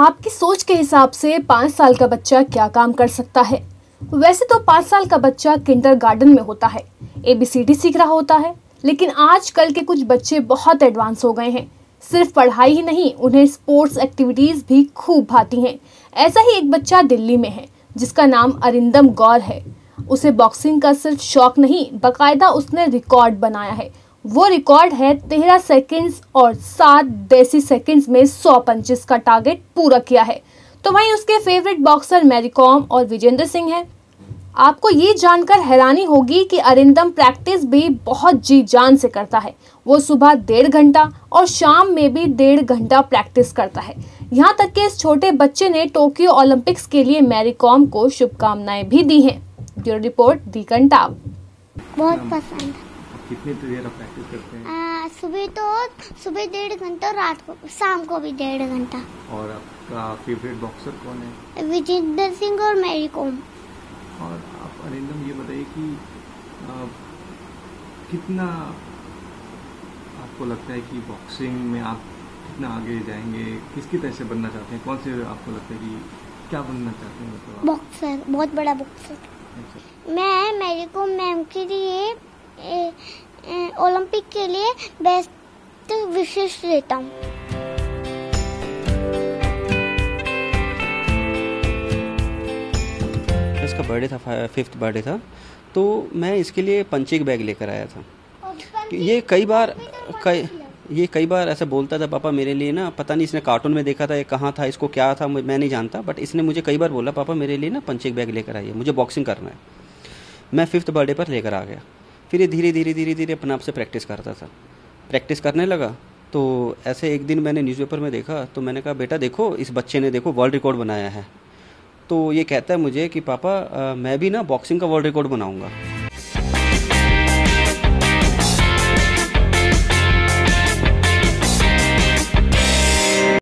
आपकी सोच के हिसाब से पाँच साल का बच्चा क्या काम कर सकता है? वैसे तो पाँच साल का बच्चा किंडर गार्डन में होता है। एबीसीडी सीख रहा होता है। लेकिन आजकल के कुछ बच्चे बहुत एडवांस हो गए हैं। सिर्फ़ पढ़ाई ही नहीं, उन्हें स्पोर्ट्स एक्टिविटीज़ भी खूब भाती हैं। ऐसा ही एक बच्चा दिल्ली में है, जिसका नाम अरिंदम गौर है। उसे बॉक्सिंग का सिर्फ़ शौक नहीं, बकायदा उसने रिकॉर्ड बनाया है। वो रिकॉर्ड है तेरह सेकंड्स और सात देसी सेकंड्स में सौ पंचिस का टारगेट पूरा किया है। तो वहीं उसके फेवरेट बॉक्सर मैरीकॉम और विजेंद्र सिंह हैं। आपको ये जानकर हैरानी होगी कि अरिंदम प्रैक्टिस भी बहुत जी जान से करता है। वो सुबह डेढ़ घंटा और शाम में भी डेढ़ घंटा प्रैक्टिस करता है। यहाँ तक कि इस छोटे बच्चे ने टोक्यो ओलंपिक्स के लिए मैरीकॉम को शुभकामनाएँ भी दी हैं। ब्यूरो रिपोर्ट दी कंटाप बहुत पसंद। कितनी देर आप प्रैक्टिस करते हैं? सुबह तो सुबह डेढ़ घंटा रात को शाम को भी डेढ़ घंटा। और आपका फेवरेट बॉक्सर कौन है? विजेंद्र सिंह और मैरी कॉम। और आप अरिंदम ये बताइए कि आ, कितना आपको लगता है कि बॉक्सिंग में आप कितना आगे जाएँगे? किसकी तरह से बनना चाहते हैं? कौन से आपको लगता है कि क्या बनना चाहते हैं? मतलब बॉक्सर बहुत बड़ा बॉक्सर अच्छा। मैं मैरी कॉम मैम के लिए ओलंपिक के लिए बेस्ट विशेष देता हूँ। इसका बर्थडे था फिफ्थ बर्थडे था। तो मैं इसके लिए पंचिंग बैग लेकर आया था। ये कई बार कई ये कई बार ऐसा बोलता था पापा मेरे लिए ना पता नहीं इसने कार्टून में देखा था ये कहाँ था इसको क्या था मैं नहीं जानता बट इसने मुझे कई बार बोला पापा मेरे लिए ना पंचिंग बैग लेकर आइए मुझे बॉक्सिंग करना है। मैं फिफ्थ बर्थडे पर लेकर आ गया। फिर ये धीरे धीरे धीरे धीरे अपने आप से प्रैक्टिस करता था। प्रैक्टिस करने लगा तो ऐसे एक दिन मैंने न्यूज़पेपर में देखा तो मैंने कहा, बेटा देखो, इस बच्चे ने देखो वर्ल्ड रिकॉर्ड बनाया है। तो ये कहता है मुझे कि, पापा मैं भी ना बॉक्सिंग का वर्ल्ड रिकॉर्ड बनाऊँगा।